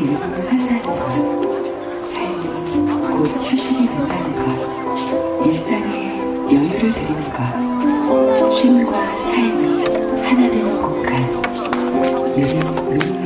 일부가 회사인 것, 삶이 곧 휴식이 된다는 것, 일상에 여유를 드리는 것, 쉼과 삶이 하나 되는 공간, 여름, 눈,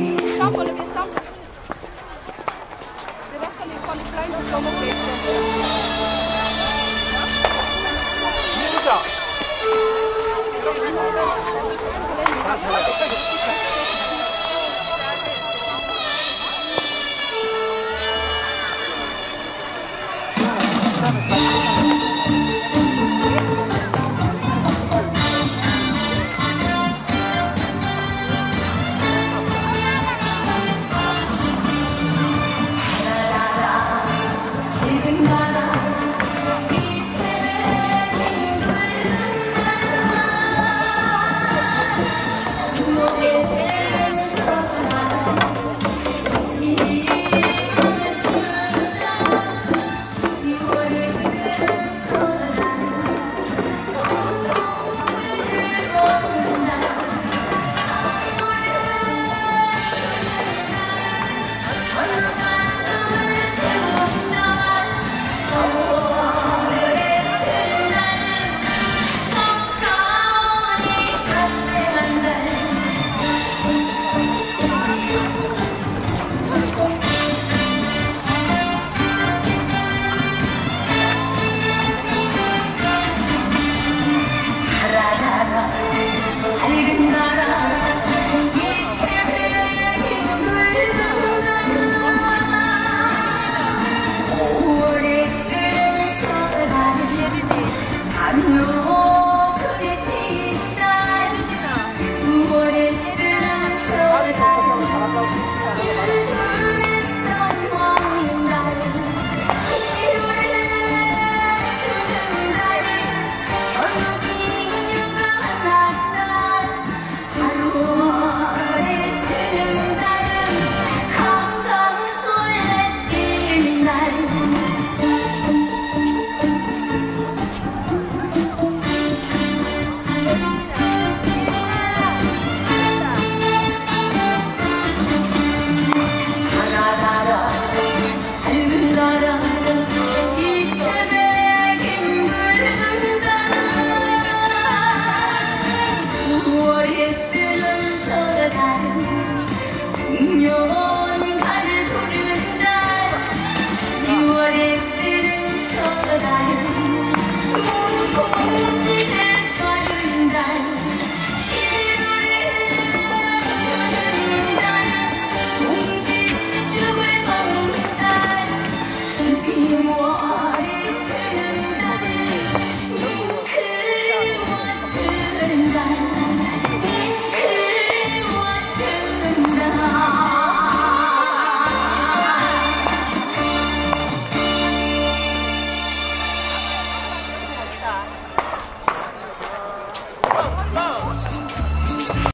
我。